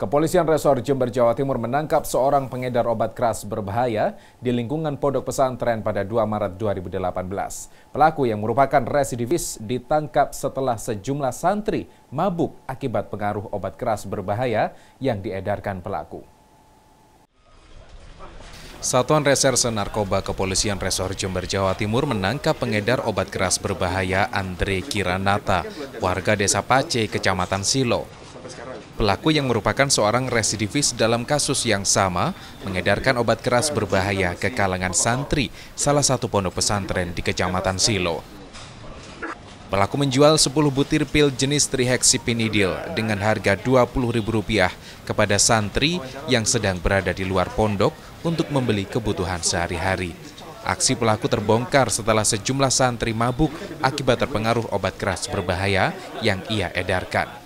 Kepolisian Resor Jember, Jawa Timur menangkap seorang pengedar obat keras berbahaya di lingkungan pondok pesantren pada 2 Maret 2018. Pelaku yang merupakan residivis ditangkap setelah sejumlah santri mabuk akibat pengaruh obat keras berbahaya yang diedarkan pelaku. Satuan Reserse Narkoba Kepolisian Resor Jember, Jawa Timur menangkap pengedar obat keras berbahaya Andre Kiranata, warga desa Pace, Kecamatan Silo. Pelaku yang merupakan seorang residivis dalam kasus yang sama mengedarkan obat keras berbahaya ke kalangan santri salah satu pondok pesantren di Kecamatan Silo. Pelaku menjual 10 butir pil jenis trihexipinidil dengan harga Rp20.000 kepada santri yang sedang berada di luar pondok untuk membeli kebutuhan sehari-hari. Aksi pelaku terbongkar setelah sejumlah santri mabuk akibat terpengaruh obat keras berbahaya yang ia edarkan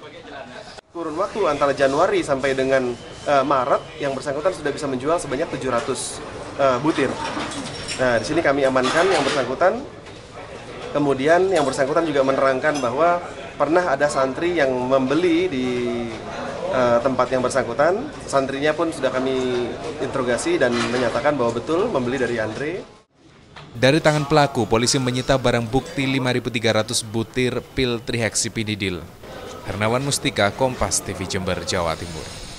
kurun waktu antara Januari sampai dengan uh, Maret yang bersangkutan sudah bisa menjual sebanyak 700 uh, eh, butir. Nah, di sini kami amankan yang bersangkutan. Kemudian yang bersangkutan juga menerangkan bahwa pernah ada santri yang membeli di uh, tempat yang bersangkutan. Santrinya pun sudah kami interogasi dan menyatakan bahwa betul membeli dari Andre. Dari tangan pelaku, polisi menyita barang bukti 5.300 butir pil trihexipinidil. Hernawan Mustika, Kompas TV Jember, Jawa Timur.